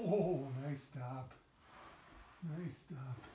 Oh, nice stop. Nice stop.